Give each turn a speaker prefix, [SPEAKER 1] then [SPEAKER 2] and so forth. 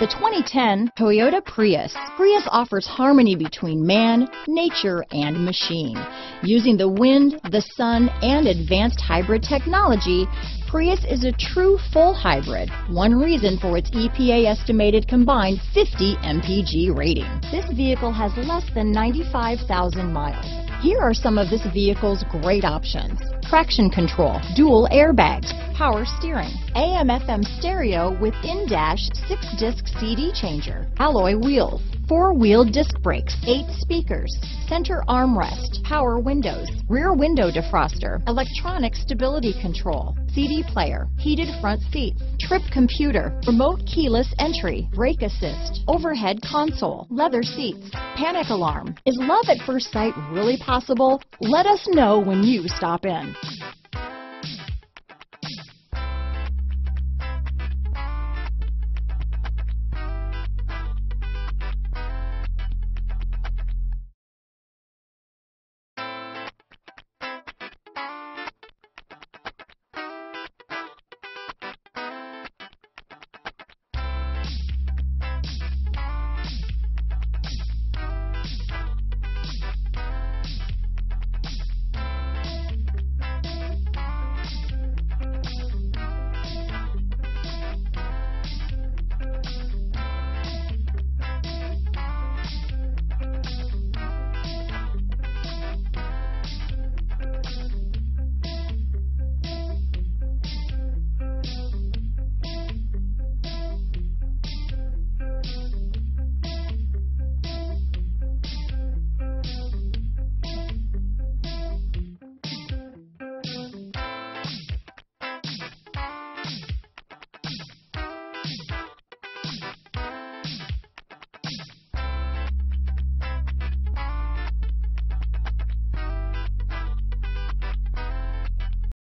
[SPEAKER 1] The 2010 Toyota Prius. Prius offers harmony between man, nature, and machine. Using the wind, the sun, and advanced hybrid technology, Prius is a true full hybrid, one reason for its EPA estimated combined 50 mpg rating. This vehicle has less than 95,000 miles. Here are some of this vehicle's great options. Traction control, dual airbags, power steering, AM FM stereo with in-dash six disc CD changer, alloy wheels, four-wheel disc brakes, eight speakers, center armrest, power windows, rear window defroster, electronic stability control, CD player, heated front seats, trip computer, remote keyless entry, brake assist, overhead console, leather seats, panic alarm. Is love at first sight really possible? Let us know when you stop in.